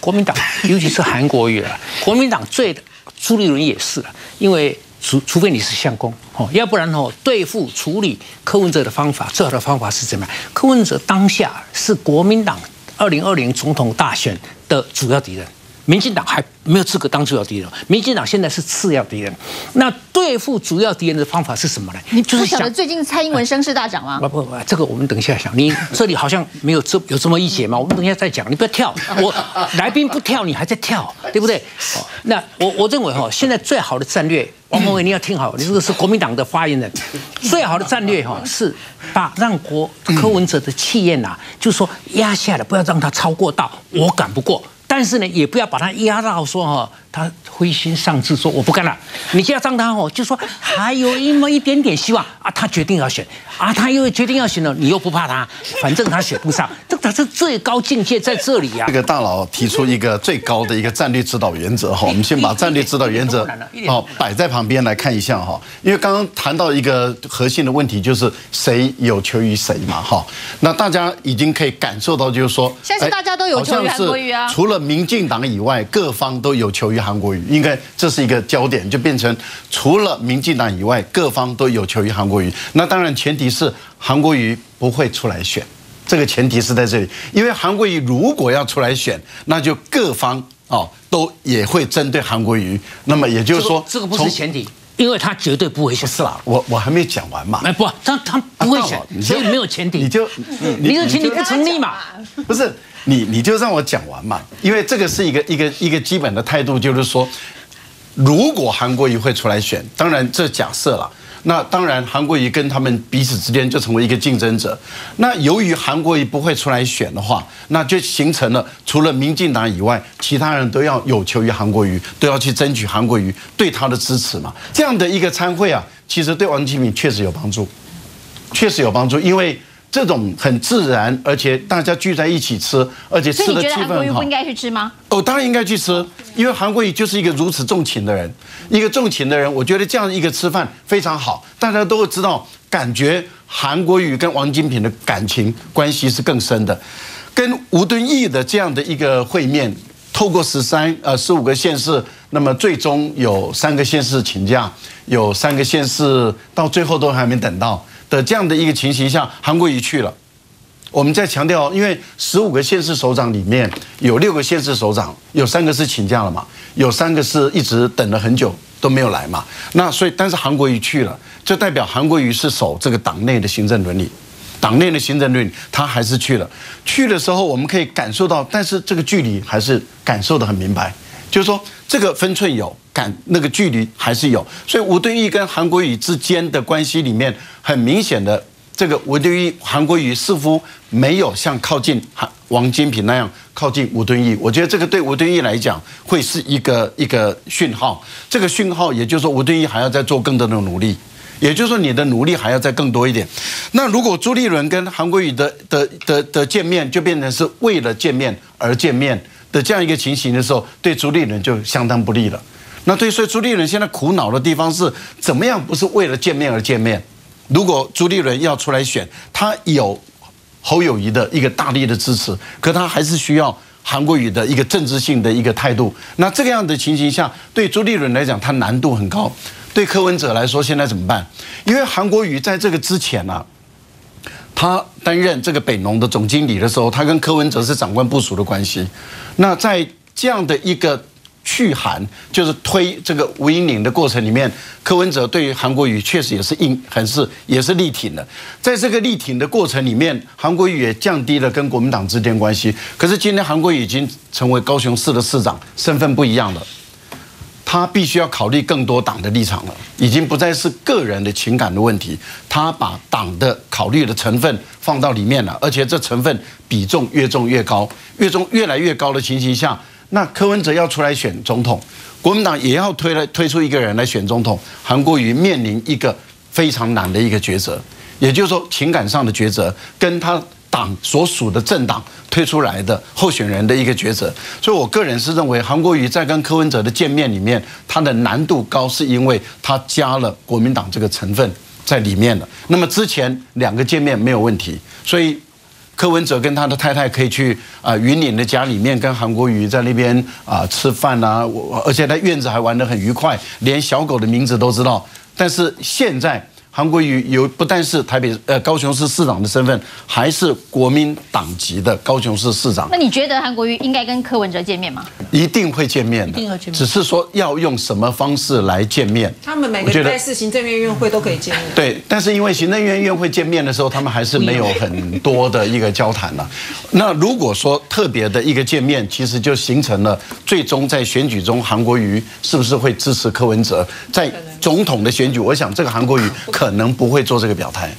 国民党，尤其是韩国瑜啊，国民党最朱立伦也是了，因为除除非你是相公哦，要不然哦，对付处理柯文哲的方法，最好的方法是怎么样？柯文哲当下是国民党二零二零总统大选的主要敌人。民进党还没有资格当主要敌人，民进党现在是次要敌人。那对付主要敌人的方法是什么呢？你就是想得最近蔡英文声势大涨吗？不不不，这个我们等一下想。你 这里好像没有这有这么一节吗？我们等一下再讲。你不要跳，我来宾不跳，你还在跳，对不对？那我我认为哈，现在最好的战略，王宏伟你要听好，你这个是国民党的发言人，最好的战略哈是把让国柯文哲的气焰呐，就是说压下来，不要让他超过到我赶不过。但是呢，也不要把他压到说哈，他灰心丧志，说我不干了。你就要让他哦，就说还有那么一点点希望啊，他决定要选啊，他又决定要选了，你又不怕他，反正他选不上，这他是最高境界在这里呀。这个大佬提出一个最高的一个战略指导原则哈，我们先把战略指导原则哦摆在旁边来看一下哈，因为刚刚谈到一个核心的问题，就是谁有求于谁嘛哈。那大家已经可以感受到，就是说，现在大家都有求于韩国瑜啊，除了。民进党以外，各方都有求于韩国瑜，应该这是一个焦点，就变成除了民进党以外，各方都有求于韩国瑜。那当然前提是韩国瑜不会出来选，这个前提是在这里。因为韩国瑜如果要出来选，那就各方哦都也会针对韩国瑜。那么也就是说，这个不是前提，因为他绝对不会选。是啦，我我还没讲完嘛。哎不，他他不会选，所以没有前提。你就你的前提不成立嘛？不是。你你就让我讲完嘛，因为这个是一个一个一个基本的态度，就是说，如果韩国瑜会出来选，当然这假设了，那当然韩国瑜跟他们彼此之间就成为一个竞争者。那由于韩国瑜不会出来选的话，那就形成了除了民进党以外，其他人都要有求于韩国瑜，都要去争取韩国瑜对他的支持嘛。这样的一个参会啊，其实对王金敏确实有帮助，确实有帮助，因为。这种很自然，而且大家聚在一起吃，而且吃的气氛好。韩国瑜不应该去吃吗？哦，当然应该去吃，因为韩国瑜就是一个如此重情的人，一个重情的人，我觉得这样一个吃饭非常好。大家都会知道，感觉韩国瑜跟王金平的感情关系是更深的，跟吴敦义的这样的一个会面，透过十三呃十五个县市，那么最终有三个县市请假，有三个县市到最后都还没等到。的这样的一个情形下，韩国瑜去了。我们在强调，因为十五个县市首长里面有六个县市首长，有三个是请假了嘛，有三个是一直等了很久都没有来嘛。那所以，但是韩国瑜去了，就代表韩国瑜是守这个党内的行政伦理，党内的行政伦理，他还是去了。去的时候，我们可以感受到，但是这个距离还是感受的很明白，就是说这个分寸有。那个距离还是有，所以吴敦义跟韩国瑜之间的关系里面，很明显的，这个吴敦义、韩国瑜似乎没有像靠近韩王金平那样靠近吴敦义。我觉得这个对吴敦义来讲会是一个一个讯号，这个讯号也就是说吴敦义还要再做更多的努力，也就是说你的努力还要再更多一点。那如果朱立伦跟韩国瑜的的的的见面就变成是为了见面而见面的这样一个情形的时候，对朱立伦就相当不利了。那对，所以朱立伦现在苦恼的地方是怎么样？不是为了见面而见面。如果朱立伦要出来选，他有侯友谊的一个大力的支持，可他还是需要韩国瑜的一个政治性的一个态度。那这个样的情形下，对朱立伦来讲，他难度很高。对柯文哲来说，现在怎么办？因为韩国瑜在这个之前呢，他担任这个北农的总经理的时候，他跟柯文哲是长官部署的关系。那在这样的一个去韩就是推这个吴英岭的过程里面，柯文哲对于韩国瑜确实也是硬，很是也是力挺的。在这个力挺的过程里面，韩国瑜也降低了跟国民党之间关系。可是今天韩国瑜已经成为高雄市的市长，身份不一样了，他必须要考虑更多党的立场了，已经不再是个人的情感的问题，他把党的考虑的成分放到里面了，而且这成分比重越重越高，越重越来越高的情形下。那柯文哲要出来选总统，国民党也要推了推出一个人来选总统，韩国瑜面临一个非常难的一个抉择，也就是说情感上的抉择，跟他党所属的政党推出来的候选人的一个抉择。所以我个人是认为，韩国瑜在跟柯文哲的见面里面，他的难度高，是因为他加了国民党这个成分在里面了。那么之前两个见面没有问题，所以。柯文哲跟他的太太可以去啊云岭的家里面跟韩国瑜在那边啊吃饭啊，我而且在院子还玩得很愉快，连小狗的名字都知道。但是现在。韩国瑜有不但是台北呃高雄市市长的身份，还是国民党籍的高雄市市长。那你觉得韩国瑜应该跟柯文哲见面吗？一定会见面的，只是说要用什么方式来见面。他们每个礼拜四行政院院会都可以见面。对，但是因为行政院院会见面的时候，他们还是没有很多的一个交谈了。那如果说特别的一个见面，其实就形成了最终在选举中，韩国瑜是不是会支持柯文哲在总统的选举？我想这个韩国瑜可。能不会做这个表态。